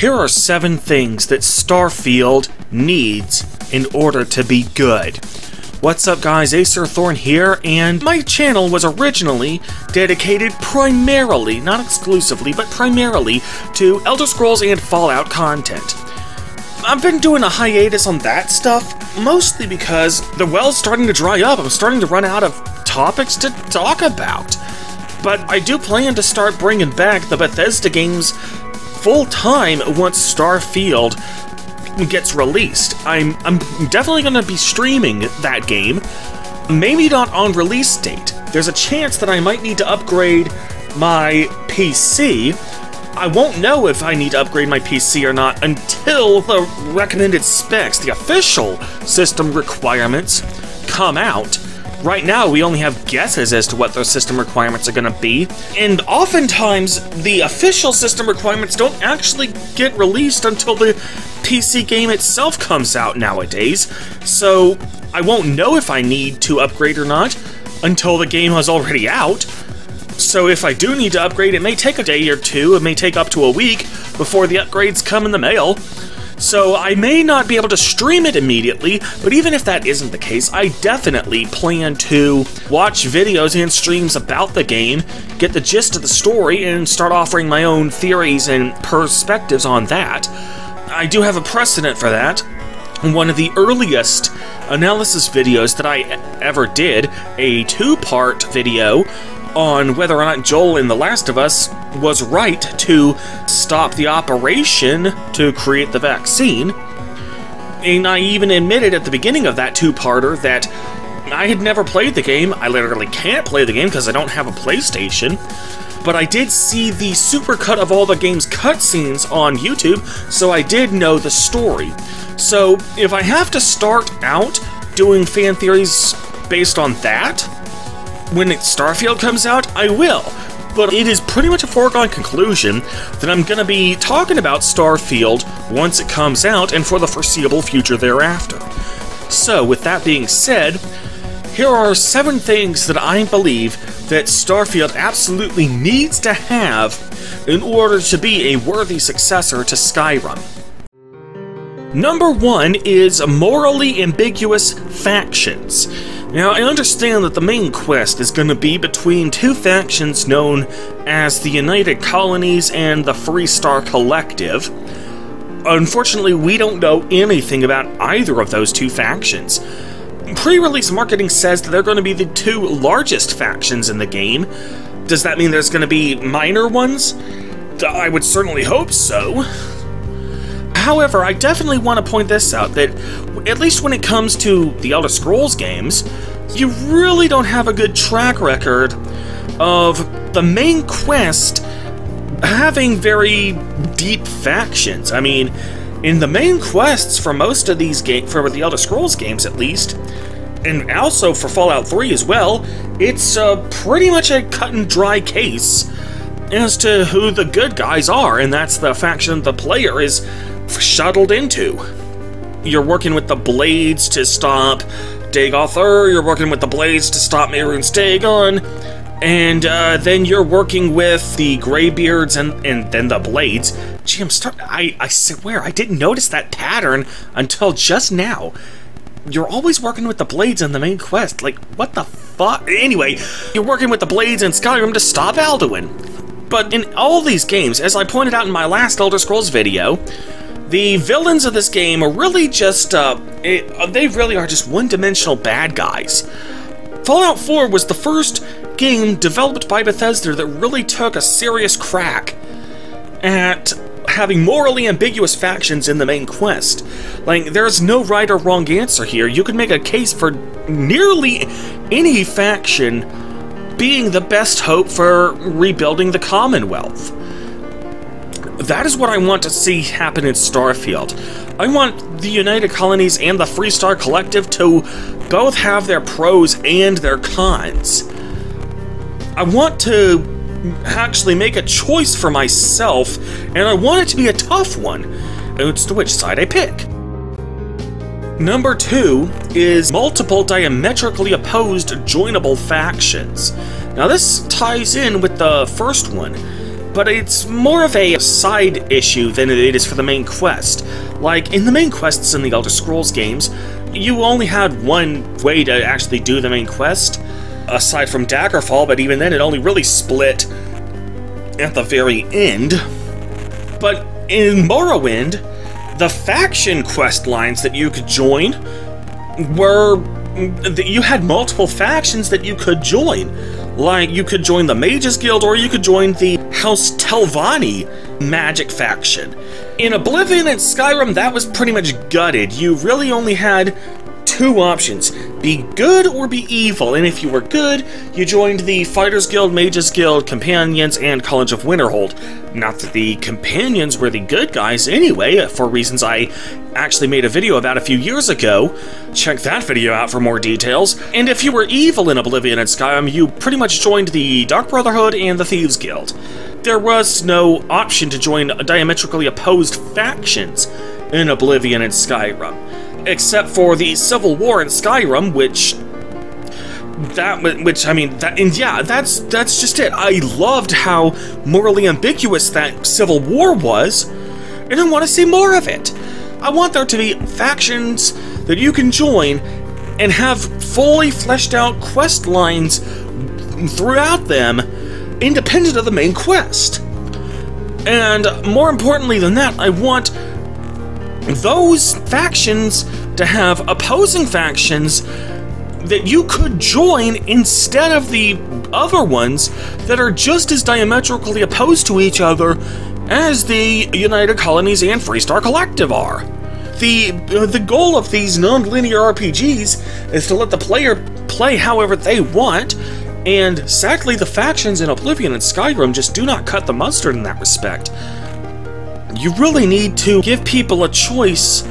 Here are seven things that Starfield needs in order to be good. What's up guys, Acerthorn here, and my channel was originally dedicated primarily, not exclusively, but primarily to Elder Scrolls and Fallout content. I've been doing a hiatus on that stuff, mostly because the well's starting to dry up. I'm starting to run out of topics to talk about. But I do plan to start bringing back the Bethesda games full time once Starfield gets released. I'm I'm definitely going to be streaming that game. Maybe not on release date. There's a chance that I might need to upgrade my PC. I won't know if I need to upgrade my PC or not until the recommended specs, the official system requirements, come out. Right now, we only have guesses as to what those system requirements are going to be, and oftentimes the official system requirements don't actually get released until the PC game itself comes out nowadays, so I won't know if I need to upgrade or not until the game is already out. So if I do need to upgrade, it may take a day or two, it may take up to a week before the upgrades come in the mail. So I may not be able to stream it immediately, but even if that isn't the case, I definitely plan to watch videos and streams about the game, get the gist of the story, and start offering my own theories and perspectives on that. I do have a precedent for that. One of the earliest analysis videos that I ever did, a two-part video on whether or not Joel in The Last of Us was right to stop the operation to create the vaccine. And I even admitted at the beginning of that two parter that I had never played the game. I literally can't play the game because I don't have a PlayStation. But I did see the supercut of all the game's cutscenes on YouTube, so I did know the story. So if I have to start out doing fan theories based on that, when Starfield comes out, I will. But it is pretty much a foregone conclusion that I'm going to be talking about Starfield once it comes out and for the foreseeable future thereafter. So, with that being said, here are seven things that I believe that Starfield absolutely needs to have in order to be a worthy successor to Skyrim. Number one is morally ambiguous factions. Now, I understand that the main quest is going to be between two factions known as the United Colonies and the Freestar Collective. Unfortunately, we don't know anything about either of those two factions. Pre-release marketing says they're going to be the two largest factions in the game. Does that mean there's going to be minor ones? I would certainly hope so. However, I definitely want to point this out that, at least when it comes to the Elder Scrolls games, you really don't have a good track record of the main quest having very deep factions. I mean, in the main quests for most of these games, for the Elder Scrolls games at least, and also for Fallout 3 as well, it's uh, pretty much a cut and dry case as to who the good guys are, and that's the faction the player is shuttled into. You're working with the Blades to stop Dagoth Ur, you're working with the Blades to stop Mehrunes Dagon, and uh, then you're working with the Greybeards and, and then the Blades. Gee, I'm start. I, I swear, I didn't notice that pattern until just now. You're always working with the Blades in the main quest. Like, what the fuck? Anyway, you're working with the Blades in Skyrim to stop Alduin. But in all these games, as I pointed out in my last Elder Scrolls video, the villains of this game are really just, uh, it, uh, they really are just one-dimensional bad guys. Fallout 4 was the first game developed by Bethesda that really took a serious crack at having morally ambiguous factions in the main quest. Like, there's no right or wrong answer here. You can make a case for nearly any faction being the best hope for rebuilding the Commonwealth. That is what I want to see happen in Starfield. I want the United Colonies and the Freestar Collective to both have their pros and their cons. I want to actually make a choice for myself, and I want it to be a tough one. It's to which side I pick. Number two is multiple diametrically opposed joinable factions. Now this ties in with the first one. But it's more of a side issue than it is for the main quest. Like, in the main quests in the Elder Scrolls games, you only had one way to actually do the main quest, aside from Daggerfall, but even then it only really split at the very end. But in Morrowind, the faction quest lines that you could join were you had multiple factions that you could join. Like, you could join the Mages Guild or you could join the House Telvanni magic faction. In Oblivion and Skyrim, that was pretty much gutted. You really only had two options be good or be evil, and if you were good, you joined the Fighters Guild, Mages Guild, Companions, and College of Winterhold. Not that the Companions were the good guys anyway, uh, for reasons I actually made a video about a few years ago. Check that video out for more details. And if you were evil in Oblivion and Skyrim, you pretty much joined the Dark Brotherhood and the Thieves Guild. There was no option to join diametrically opposed factions in Oblivion and Skyrim except for the Civil War in Skyrim, which that which I mean that and yeah that's that's just it. I loved how morally ambiguous that civil war was and I want to see more of it. I want there to be factions that you can join and have fully fleshed out quest lines throughout them independent of the main quest. And more importantly than that I want those factions to have opposing factions that you could join instead of the other ones that are just as diametrically opposed to each other as the United Colonies and Freestar Collective are. The, uh, the goal of these non-linear RPGs is to let the player play however they want, and sadly the factions in Oblivion and Skyrim just do not cut the mustard in that respect you really need to give people a choice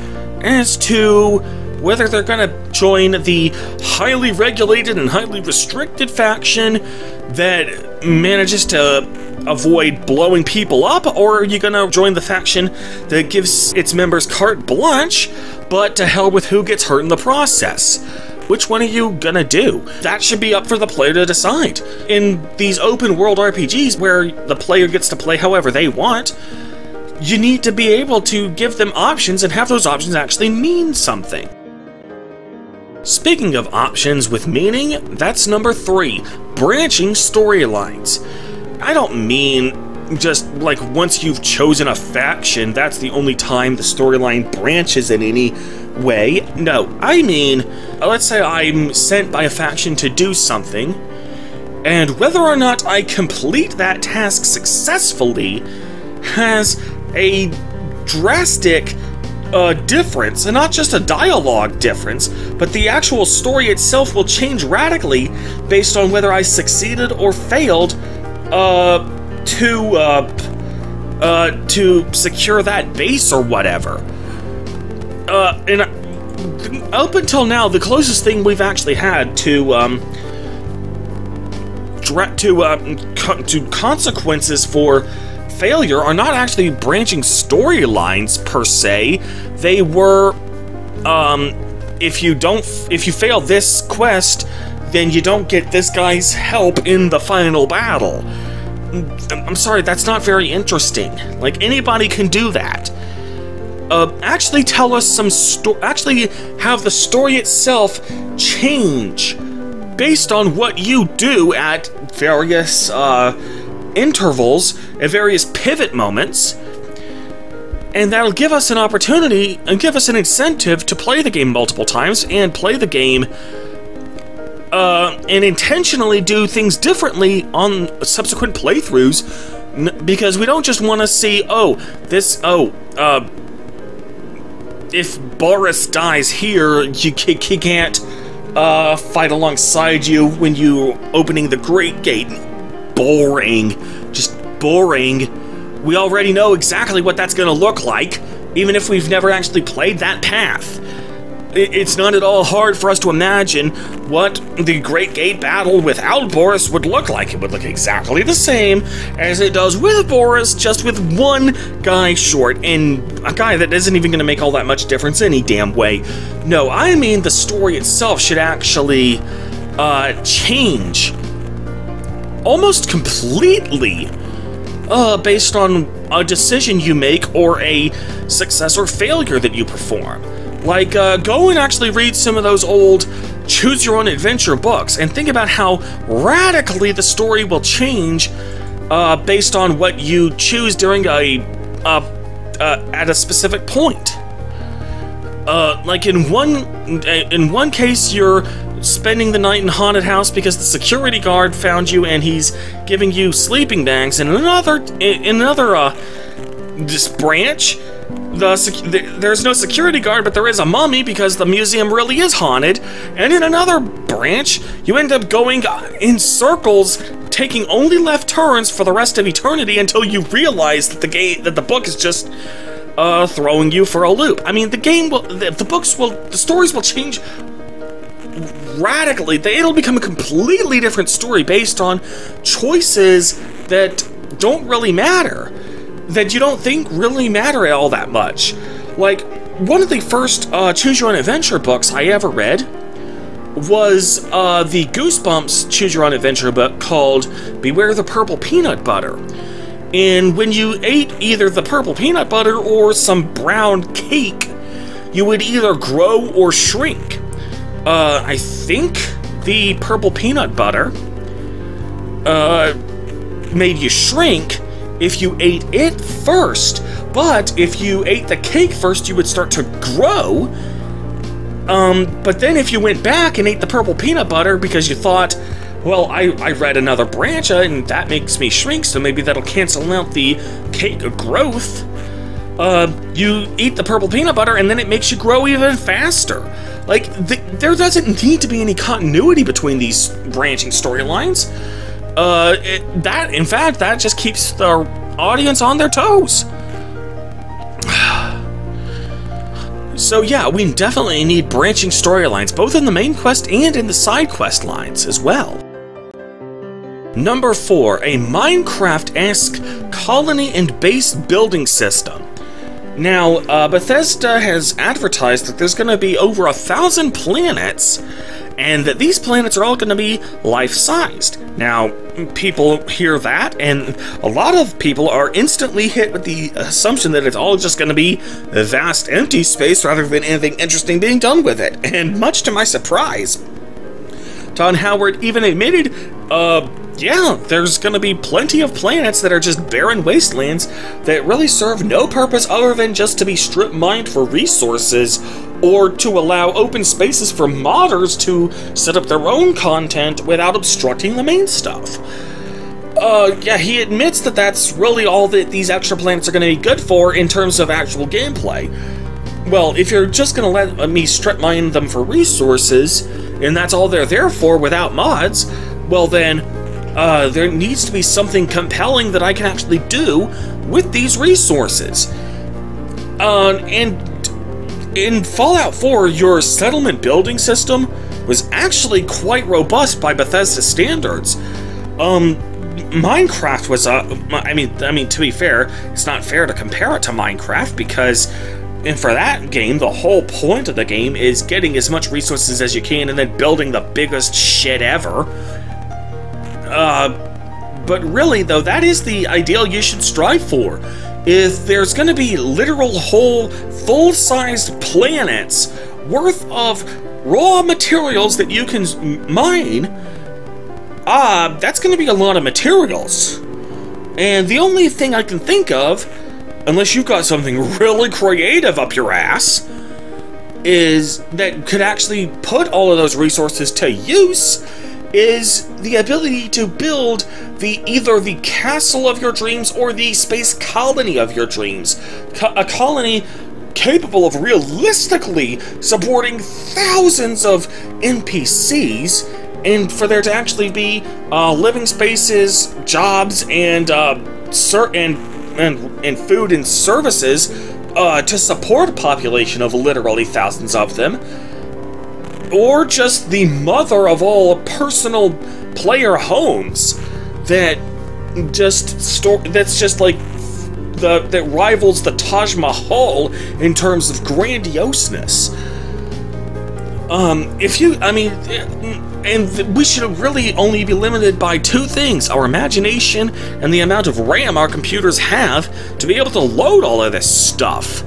as to whether they're going to join the highly regulated and highly restricted faction that manages to avoid blowing people up, or are you going to join the faction that gives its members carte blanche, but to hell with who gets hurt in the process? Which one are you gonna do? That should be up for the player to decide. In these open world RPGs where the player gets to play however they want, you need to be able to give them options and have those options actually mean something. Speaking of options with meaning, that's number three branching storylines. I don't mean just like once you've chosen a faction, that's the only time the storyline branches in any way. No, I mean, let's say I'm sent by a faction to do something, and whether or not I complete that task successfully has a drastic uh, difference, and not just a dialogue difference, but the actual story itself will change radically based on whether I succeeded or failed uh, to uh, uh, to secure that base or whatever. Uh, and up until now, the closest thing we've actually had to um, to uh, to consequences for failure are not actually branching storylines per se. They were, um, if you don't, if you fail this quest, then you don't get this guy's help in the final battle. I'm sorry, that's not very interesting. Like, anybody can do that. Uh, actually tell us some sto- actually have the story itself change based on what you do at various, uh, intervals at various pivot moments, and that'll give us an opportunity and give us an incentive to play the game multiple times and play the game uh, and intentionally do things differently on subsequent playthroughs because we don't just want to see, oh, this, oh, uh, if Boris dies here, you, he can't uh, fight alongside you when you opening the Great Gate boring. Just boring. We already know exactly what that's going to look like, even if we've never actually played that path. It's not at all hard for us to imagine what the Great Gate battle without Boris would look like. It would look exactly the same as it does with Boris, just with one guy short, and a guy that isn't even going to make all that much difference any damn way. No, I mean the story itself should actually uh, change almost completely uh, based on a decision you make or a success or failure that you perform. Like, uh, go and actually read some of those old choose your own adventure books and think about how radically the story will change uh, based on what you choose during a uh, uh, at a specific point. Uh, like in one in one case, you're spending the night in haunted house because the security guard found you and he's giving you sleeping bags. And in another in another uh, this branch, the, the, there's no security guard, but there is a mummy because the museum really is haunted. And in another branch, you end up going in circles, taking only left turns for the rest of eternity until you realize that the game that the book is just uh, throwing you for a loop. I mean, the game will, the, the books will, the stories will change radically. It'll become a completely different story based on choices that don't really matter that you don't think really matter all that much. Like, one of the first uh, Choose Your Own Adventure books I ever read was uh, the Goosebumps Choose Your Own Adventure book called Beware the Purple Peanut Butter. And when you ate either the purple peanut butter or some brown cake, you would either grow or shrink. Uh, I think the purple peanut butter uh, made you shrink, if you ate it first. But if you ate the cake first, you would start to grow. Um, but then if you went back and ate the purple peanut butter because you thought, well, I, I read another branch and that makes me shrink, so maybe that'll cancel out the cake growth. Uh, you eat the purple peanut butter and then it makes you grow even faster. Like, there doesn't need to be any continuity between these branching storylines. Uh, it, that, in fact, that just keeps the audience on their toes. so yeah, we definitely need branching storylines, both in the main quest and in the side quest lines as well. Number 4, a Minecraft-esque colony and base building system. Now, uh, Bethesda has advertised that there's going to be over a thousand planets, and that these planets are all going to be life-sized. Now, people hear that, and a lot of people are instantly hit with the assumption that it's all just going to be vast empty space rather than anything interesting being done with it. And much to my surprise, Todd Howard even admitted, uh, yeah, there's to be plenty of planets that are just barren wastelands that really serve no purpose other than just to be strip mined for resources or to allow open spaces for modders to set up their own content without obstructing the main stuff. Uh, yeah, he admits that that's really all that these extra planets are going to be good for in terms of actual gameplay. Well, if you're just going to let me strip mine them for resources, and that's all they're there for without mods, well then, uh, there needs to be something compelling that I can actually do with these resources. Uh, and in Fallout 4, your settlement building system was actually quite robust by Bethesda standards. Um, Minecraft was, uh, I mean, I mean, to be fair, it's not fair to compare it to Minecraft because, and for that game, the whole point of the game is getting as much resources as you can and then building the biggest shit ever. Uh, but really, though, that is the ideal you should strive for. If there's going to be literal whole, full-sized planets worth of raw materials that you can mine, uh, that's going to be a lot of materials. And the only thing I can think of, unless you've got something really creative up your ass, is that could actually put all of those resources to use is the ability to build the either the castle of your dreams or the space colony of your dreams. Co a colony capable of realistically supporting thousands of NPCs and for there to actually be uh, living spaces, jobs, and uh, and, and and food and services uh, to support a population of literally thousands of them or just the mother of all personal player homes that just store that's just like the that rivals the Taj Mahal in terms of grandioseness. Um, if you, I mean, and we should really only be limited by two things our imagination and the amount of RAM our computers have to be able to load all of this stuff.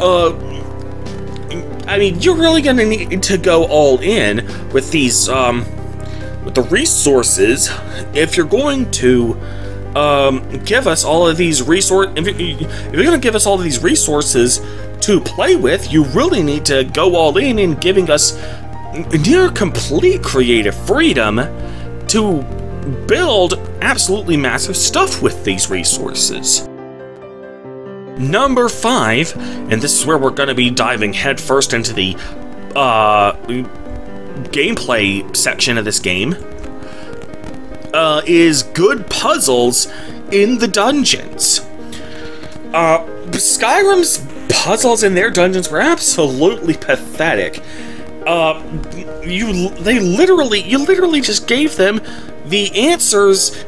Uh, I mean, you're really gonna need to go all in with these, um, with the resources if you're going to, um, give us all of these resource. If you're gonna give us all of these resources to play with, you really need to go all in in giving us near complete creative freedom to build absolutely massive stuff with these resources. Number five, and this is where we're going to be diving headfirst into the uh, gameplay section of this game, uh, is good puzzles in the dungeons. Uh, Skyrim's puzzles in their dungeons were absolutely pathetic uh, you they literally you literally just gave them the answers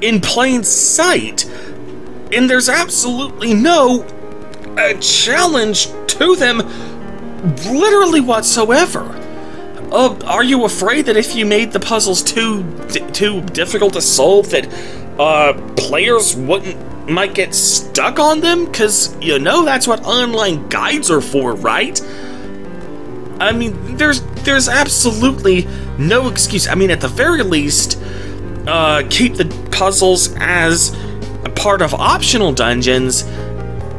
in plain sight, and there's absolutely no uh, challenge to them, literally whatsoever. Uh, are you afraid that if you made the puzzles too too difficult to solve, that uh, players wouldn't might get stuck on them? Because you know that's what online guides are for, right? I mean, there's there's absolutely no excuse. I mean, at the very least, uh, keep the puzzles as part of optional dungeons,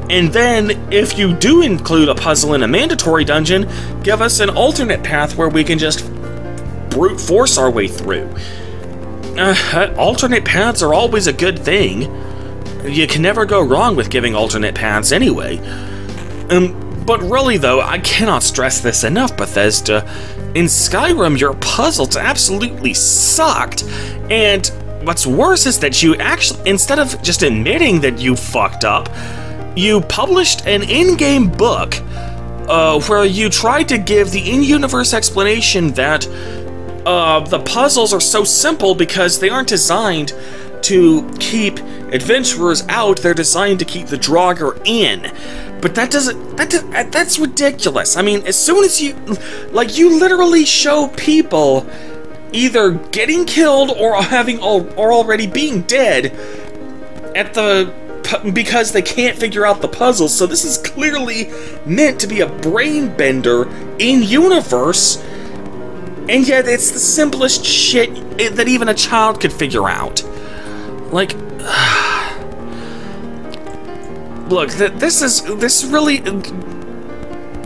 and then if you do include a puzzle in a mandatory dungeon, give us an alternate path where we can just brute force our way through. Uh, alternate paths are always a good thing. You can never go wrong with giving alternate paths anyway. Um, but really, though, I cannot stress this enough, Bethesda. In Skyrim, your puzzles absolutely sucked, and what's worse is that you actually, instead of just admitting that you fucked up, you published an in game book uh, where you tried to give the in universe explanation that uh, the puzzles are so simple because they aren't designed to keep adventurers out, they're designed to keep the Draugr in. But that doesn't that does, that's ridiculous. I mean, as soon as you like you literally show people either getting killed or having or already being dead at the because they can't figure out the puzzles. So this is clearly meant to be a brain bender in universe. And yet it's the simplest shit that even a child could figure out. Like Look, th this is this really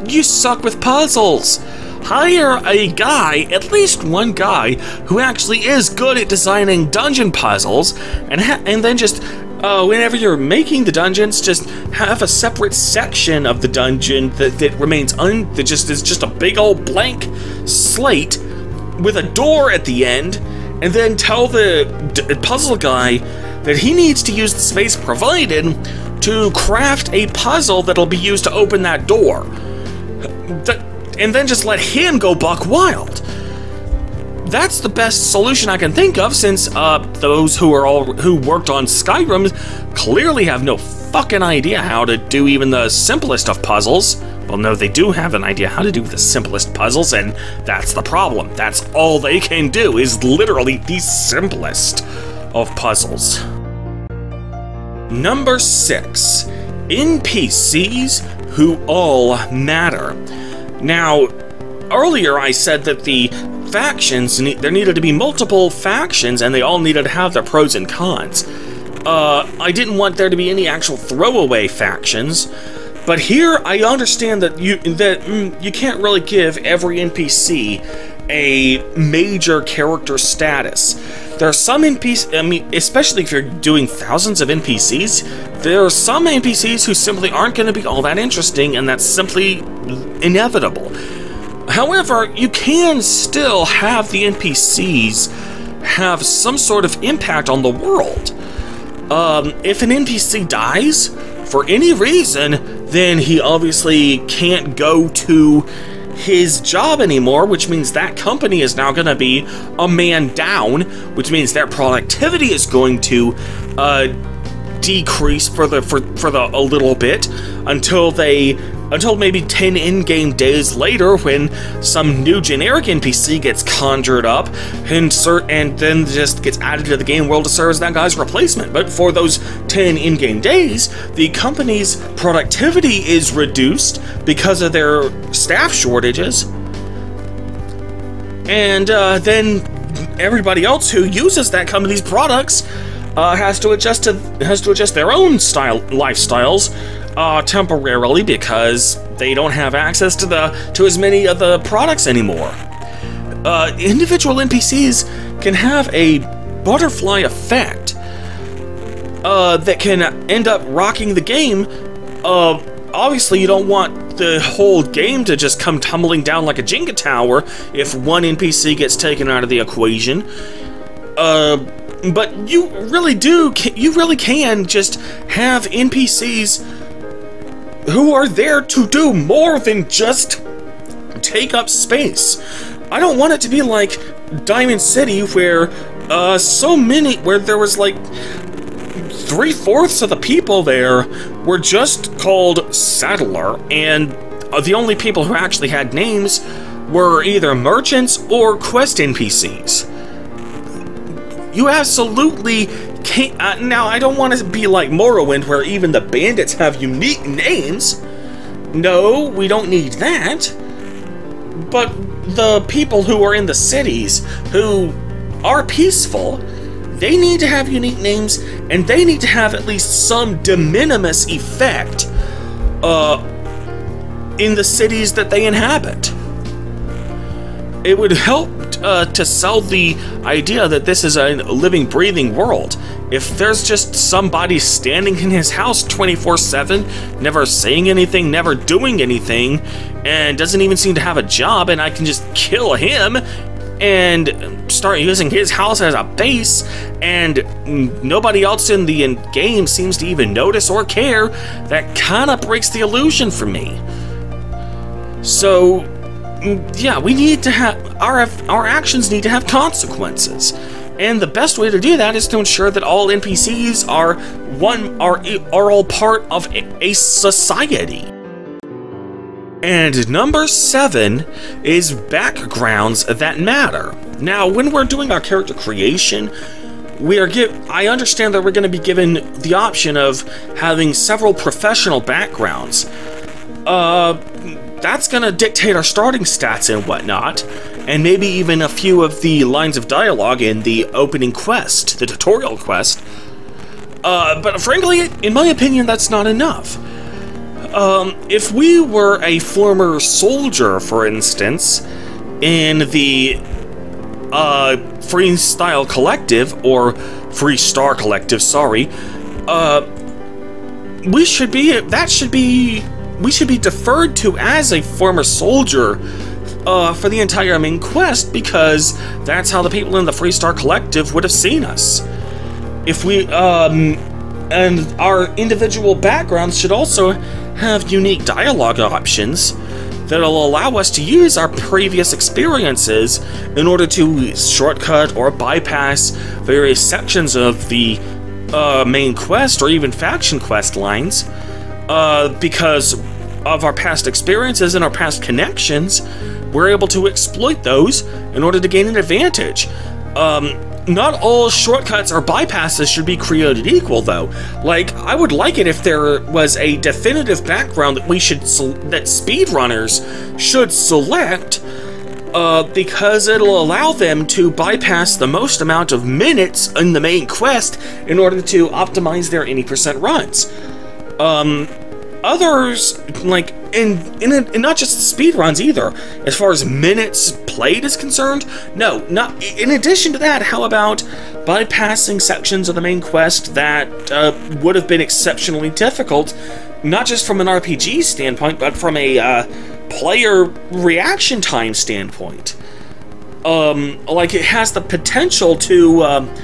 you suck with puzzles. Hire a guy, at least one guy, who actually is good at designing dungeon puzzles, and and then just uh, whenever you're making the dungeons, just have a separate section of the dungeon that, that remains un that just is just a big old blank slate with a door at the end, and then tell the puzzle guy that he needs to use the space provided to craft a puzzle that'll be used to open that door. And then just let him go buck wild. That's the best solution I can think of since uh, those who are all who worked on Skyrim clearly have no fucking idea how to do even the simplest of puzzles. Well, no, they do have an idea how to do the simplest puzzles, and that's the problem. That's all they can do, is literally the simplest of puzzles. Number 6. NPCs who all matter. Now, earlier I said that the factions, there needed to be multiple factions and they all needed to have their pros and cons. Uh, I didn't want there to be any actual throwaway factions, but here I understand that you that mm, you can't really give every NPC a major character status. There are some NPCs, I mean, especially if you're doing thousands of NPCs, there are some NPCs who simply aren't going to be all that interesting, and that's simply inevitable. However, you can still have the NPCs have some sort of impact on the world. Um, if an NPC dies, for any reason, then he obviously can't go to his job anymore, which means that company is now going to be a man down, which means their productivity is going to uh, decrease for the for, for the a little bit until they until maybe 10 in-game days later when some new generic NPC gets conjured up and, and then just gets added to the game world to serve as that guy's replacement. But for those 10 in-game days, the company's productivity is reduced because of their staff shortages. And uh, then everybody else who uses that company's products uh, has to adjust to has to adjust their own style lifestyles uh, temporarily because they don't have access to the to as many of the products anymore. Uh, individual NPCs can have a butterfly effect uh, that can end up rocking the game. Uh, obviously, you don't want the whole game to just come tumbling down like a Jenga tower if one NPC gets taken out of the equation. Uh, but you really do, you really can just have NPCs who are there to do more than just take up space. I don't want it to be like Diamond City where uh, so many, where there was like three fourths of the people there were just called Settler, and uh, the only people who actually had names were either merchants or quest NPCs. You absolutely can't. Uh, now, I don't want to be like Morrowind, where even the bandits have unique names. No, we don't need that. But the people who are in the cities, who are peaceful, they need to have unique names, and they need to have at least some de minimis effect uh, in the cities that they inhabit. It would help uh, to sell the idea that this is a living, breathing world. If there's just somebody standing in his house 24 7, never saying anything, never doing anything, and doesn't even seem to have a job, and I can just kill him and start using his house as a base, and nobody else in the game seems to even notice or care, that kind of breaks the illusion for me. So, yeah, we need to have our our actions need to have consequences. And the best way to do that is to ensure that all NPCs are one are are all part of a, a society. And number seven is backgrounds that matter. Now, when we're doing our character creation, we are give I understand that we're going to be given the option of having several professional backgrounds. Uh, that's going to dictate our starting stats and whatnot and maybe even a few of the lines of dialogue in the opening quest, the tutorial quest. Uh, but frankly, in my opinion, that's not enough. Um, if we were a former soldier, for instance, in the uh, Freestyle Collective, or Freestar Collective, sorry, uh, we should be, that should be, we should be deferred to as a former soldier uh, for the entire main quest because that's how the people in the Freestar Collective would have seen us. If we, um, and our individual backgrounds should also have unique dialogue options that'll allow us to use our previous experiences in order to shortcut or bypass various sections of the uh, main quest or even faction quest lines uh, because of our past experiences and our past connections we're able to exploit those in order to gain an advantage. Um, not all shortcuts or bypasses should be created equal, though. Like, I would like it if there was a definitive background that we should that speedrunners should select, uh, because it'll allow them to bypass the most amount of minutes in the main quest in order to optimize their any percent runs. Um, others, like, and, and, and not just speed runs either, as far as minutes played is concerned, no, not, in addition to that, how about bypassing sections of the main quest that uh, would have been exceptionally difficult, not just from an RPG standpoint, but from a uh, player reaction time standpoint. Um, like, it has the potential to, um,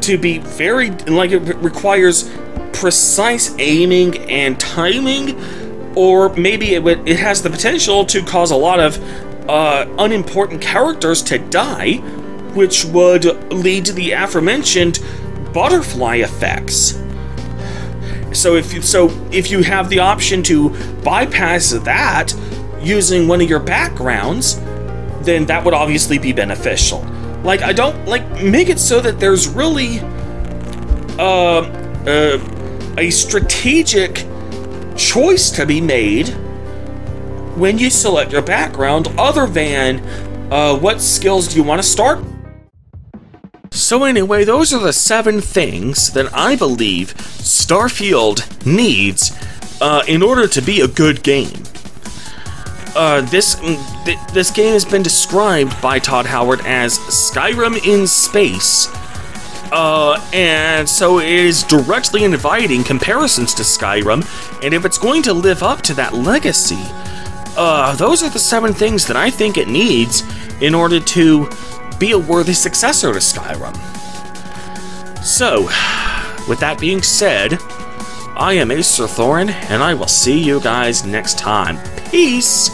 to be very, like, it requires precise aiming and timing, or maybe it, it has the potential to cause a lot of uh, unimportant characters to die, which would lead to the aforementioned butterfly effects. So if you, so if you have the option to bypass that using one of your backgrounds, then that would obviously be beneficial. Like I don't like make it so that there's really uh, uh, a strategic choice to be made when you select your background other than uh, what skills do you want to start so anyway, those are the seven things that I believe Starfield needs uh, in order to be a good game. Uh, this mm, th this game has been described by Todd Howard as Skyrim in space. Uh, and so it is directly inviting comparisons to Skyrim, and if it's going to live up to that legacy, uh, those are the seven things that I think it needs in order to be a worthy successor to Skyrim. So, with that being said, I am Acerthorn, and I will see you guys next time. Peace!